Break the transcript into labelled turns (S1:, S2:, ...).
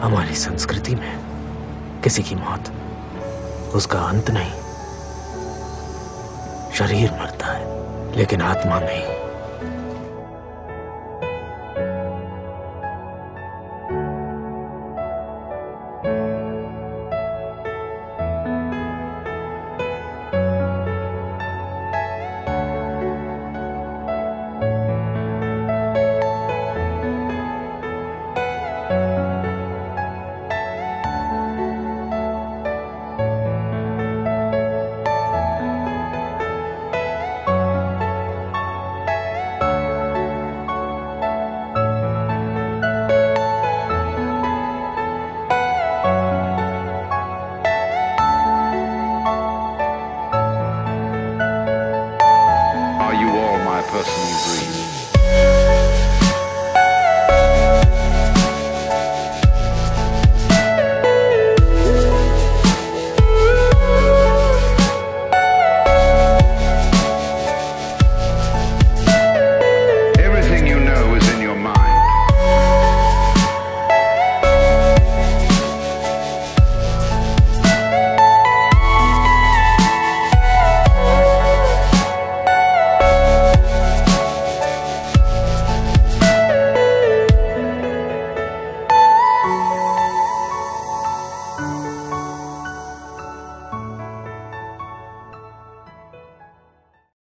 S1: हमारी संस्कृति में किसी की मौत, उसका अंत नहीं। शरीर मरता है, लेकिन आत्मा नहीं। person you breathe.